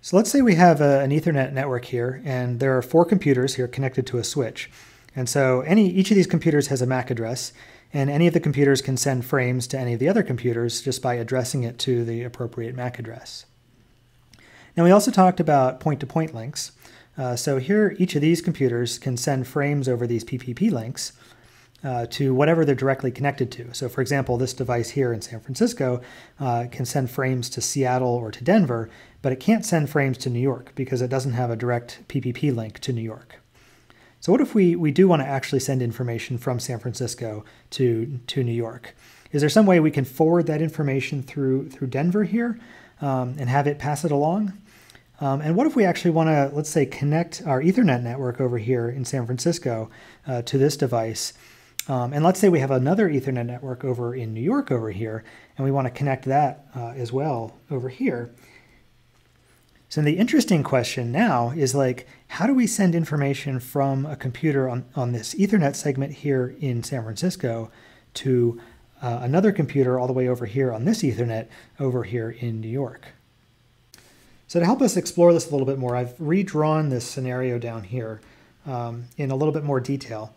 So let's say we have a, an Ethernet network here, and there are four computers here connected to a switch. And so any each of these computers has a MAC address, and any of the computers can send frames to any of the other computers just by addressing it to the appropriate MAC address. Now we also talked about point-to-point -point links. Uh, so here, each of these computers can send frames over these PPP links uh, to whatever they're directly connected to. So for example, this device here in San Francisco uh, can send frames to Seattle or to Denver, but it can't send frames to New York because it doesn't have a direct PPP link to New York. So what if we, we do want to actually send information from San Francisco to, to New York? Is there some way we can forward that information through, through Denver here um, and have it pass it along? Um, and what if we actually want to, let's say, connect our Ethernet network over here in San Francisco uh, to this device? Um, and let's say we have another Ethernet network over in New York over here, and we want to connect that uh, as well over here. So the interesting question now is like, how do we send information from a computer on, on this Ethernet segment here in San Francisco to uh, another computer all the way over here on this Ethernet over here in New York? So to help us explore this a little bit more, I've redrawn this scenario down here um, in a little bit more detail.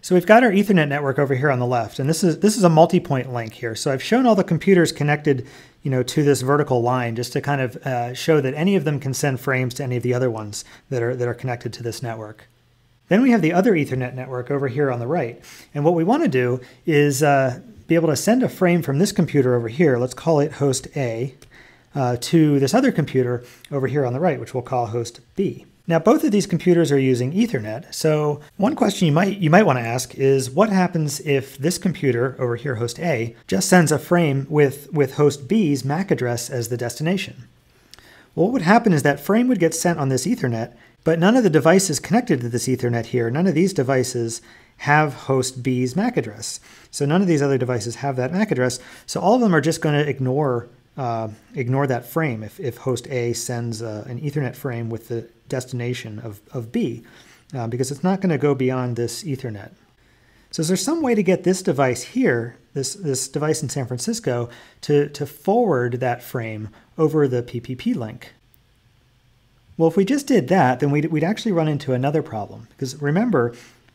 So we've got our Ethernet network over here on the left, and this is this is a multi-point link here. So I've shown all the computers connected, you know, to this vertical line just to kind of uh, show that any of them can send frames to any of the other ones that are that are connected to this network. Then we have the other Ethernet network over here on the right, and what we want to do is uh, be able to send a frame from this computer over here. Let's call it host A uh, to this other computer over here on the right, which we'll call host B. Now, both of these computers are using Ethernet, so one question you might you might want to ask is what happens if this computer over here, host A, just sends a frame with, with host B's MAC address as the destination? Well, what would happen is that frame would get sent on this Ethernet, but none of the devices connected to this Ethernet here, none of these devices have host B's MAC address. So none of these other devices have that MAC address, so all of them are just going to ignore uh, ignore that frame if, if host A sends uh, an Ethernet frame with the destination of, of B, uh, because it's not going to go beyond this Ethernet. So is there some way to get this device here, this, this device in San Francisco, to, to forward that frame over the PPP link? Well, if we just did that, then we'd, we'd actually run into another problem. Because remember,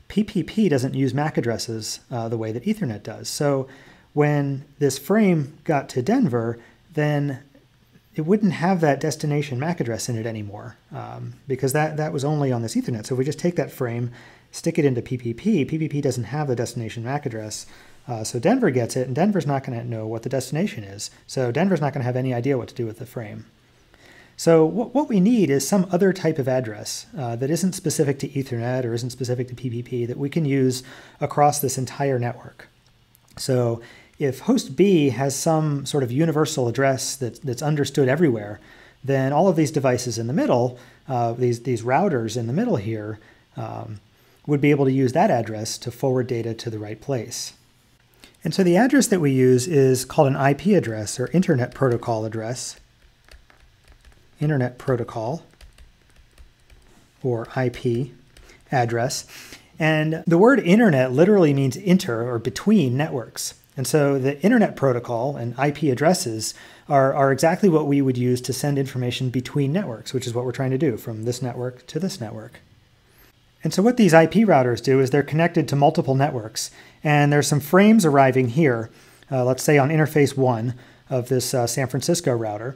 PPP doesn't use MAC addresses uh, the way that Ethernet does. So when this frame got to Denver, then it wouldn't have that destination MAC address in it anymore um, because that, that was only on this Ethernet. So if we just take that frame, stick it into PPP, PPP doesn't have the destination MAC address. Uh, so Denver gets it, and Denver's not going to know what the destination is. So Denver's not going to have any idea what to do with the frame. So what, what we need is some other type of address uh, that isn't specific to Ethernet or isn't specific to PPP that we can use across this entire network. So if host B has some sort of universal address that, that's understood everywhere, then all of these devices in the middle, uh, these, these routers in the middle here, um, would be able to use that address to forward data to the right place. And so the address that we use is called an IP address or Internet Protocol address. Internet Protocol or IP address. And the word internet literally means inter or between networks. And so the internet protocol and IP addresses are, are exactly what we would use to send information between networks, which is what we're trying to do from this network to this network. And so what these IP routers do is they're connected to multiple networks. And there's some frames arriving here, uh, let's say on interface one of this uh, San Francisco router.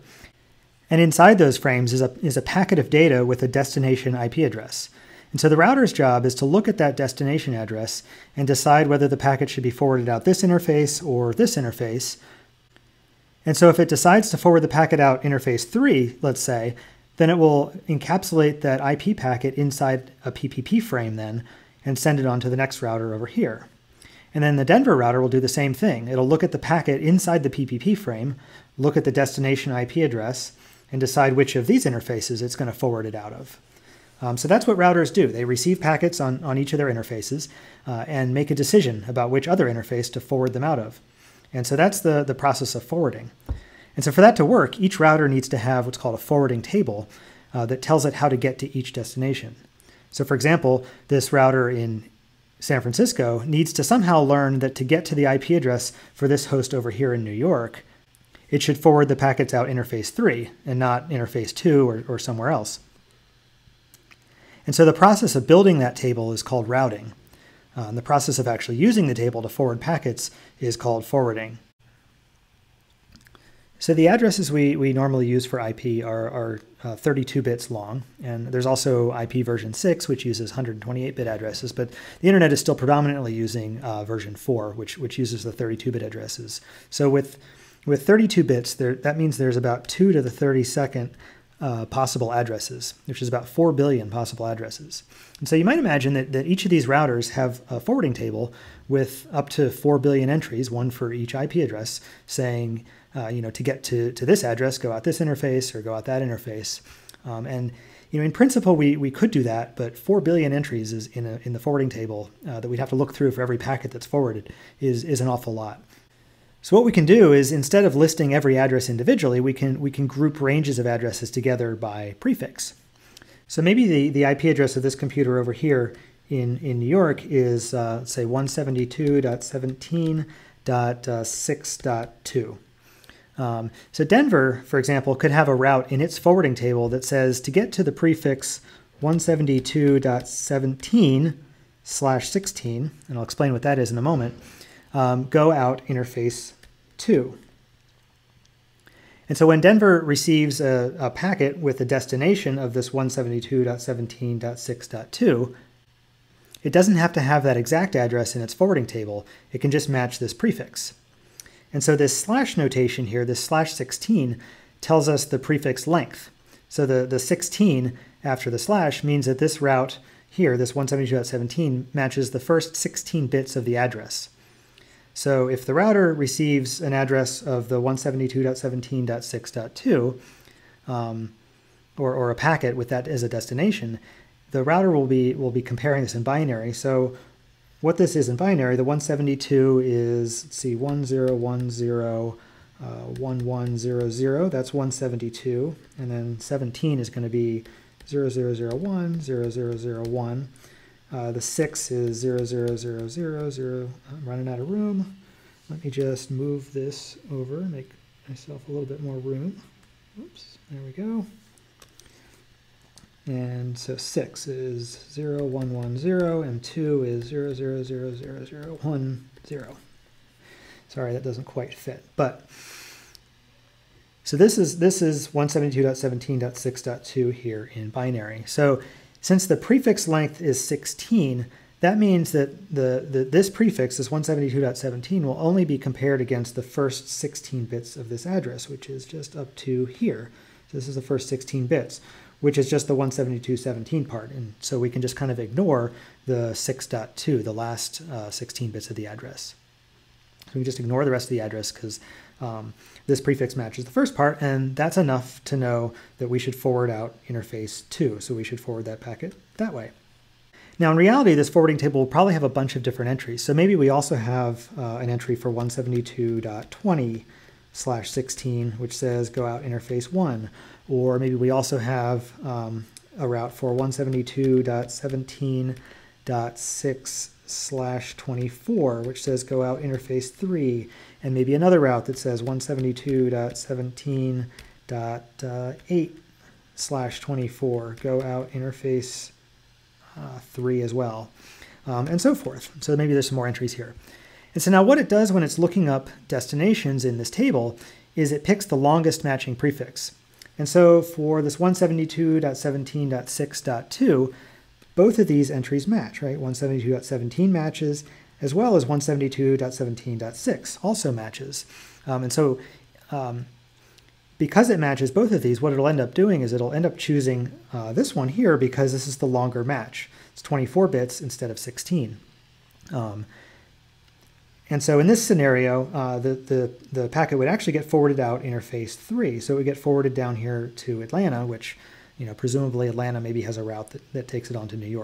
And inside those frames is a, is a packet of data with a destination IP address. And so the router's job is to look at that destination address and decide whether the packet should be forwarded out this interface or this interface. And so if it decides to forward the packet out interface 3, let's say, then it will encapsulate that IP packet inside a PPP frame then and send it on to the next router over here. And then the Denver router will do the same thing. It'll look at the packet inside the PPP frame, look at the destination IP address, and decide which of these interfaces it's going to forward it out of. Um, so that's what routers do. They receive packets on, on each of their interfaces uh, and make a decision about which other interface to forward them out of. And so that's the, the process of forwarding. And so for that to work, each router needs to have what's called a forwarding table uh, that tells it how to get to each destination. So for example, this router in San Francisco needs to somehow learn that to get to the IP address for this host over here in New York, it should forward the packets out interface 3 and not interface 2 or, or somewhere else. And so the process of building that table is called routing. Uh, the process of actually using the table to forward packets is called forwarding. So the addresses we, we normally use for IP are, are uh, 32 bits long, and there's also IP version 6, which uses 128-bit addresses, but the internet is still predominantly using uh, version 4, which, which uses the 32-bit addresses. So with, with 32 bits, there, that means there's about 2 to the 32nd uh, possible addresses, which is about 4 billion possible addresses. And so you might imagine that, that each of these routers have a forwarding table with up to 4 billion entries, one for each IP address, saying, uh, you know, to get to, to this address, go out this interface or go out that interface. Um, and you know, in principle, we, we could do that, but 4 billion entries is in, a, in the forwarding table uh, that we'd have to look through for every packet that's forwarded is, is an awful lot. So what we can do is instead of listing every address individually, we can, we can group ranges of addresses together by prefix. So maybe the, the IP address of this computer over here in, in New York is, uh, say, 172.17.6.2. Um, so Denver, for example, could have a route in its forwarding table that says to get to the prefix 172.17 slash 16, and I'll explain what that is in a moment, um, go out interface 2. And so when Denver receives a, a packet with the destination of this 172.17.6.2, it doesn't have to have that exact address in its forwarding table. It can just match this prefix. And so this slash notation here, this slash 16, tells us the prefix length. So the, the 16 after the slash means that this route here, this 172.17, matches the first 16 bits of the address. So if the router receives an address of the 172.17.6.2, um, or, or a packet with that as a destination, the router will be will be comparing this in binary. So what this is in binary, the 172 is, let's see, 1010, uh, 1100, that's 172, and then 17 is going to be 0001, 0001. Uh, the 6 is 00000, I'm running out of room. Let me just move this over, make myself a little bit more room. Oops, there we go. And so 6 is 0, 1, 1, 0, and 2 is 0, 0, 0, 0, 0, 1, 0. Sorry, that doesn't quite fit. But so this is this is 172.17.6.2 here in binary. So since the prefix length is 16, that means that the, the this prefix, this 172.17, will only be compared against the first 16 bits of this address, which is just up to here. So this is the first 16 bits which is just the 172.17 part. And so we can just kind of ignore the 6.2, the last uh, 16 bits of the address. So we can just ignore the rest of the address because um, this prefix matches the first part, and that's enough to know that we should forward out interface 2. So we should forward that packet that way. Now, in reality, this forwarding table will probably have a bunch of different entries. So maybe we also have uh, an entry for 172.20 slash 16, which says go out interface 1. Or maybe we also have um, a route for 172.17.6 slash 24, which says go out interface 3. And maybe another route that says 172.17.8 slash 24, go out interface uh, 3 as well, um, and so forth. So maybe there's some more entries here. And so now what it does when it's looking up destinations in this table is it picks the longest matching prefix. And so for this 172.17.6.2, both of these entries match, right? 172.17 matches, as well as 172.17.6 also matches. Um, and so um, because it matches both of these, what it'll end up doing is it'll end up choosing uh, this one here because this is the longer match. It's 24 bits instead of 16. Um, and so in this scenario, uh, the, the, the packet would actually get forwarded out interface 3. So it would get forwarded down here to Atlanta, which, you know, presumably Atlanta maybe has a route that, that takes it on to New York.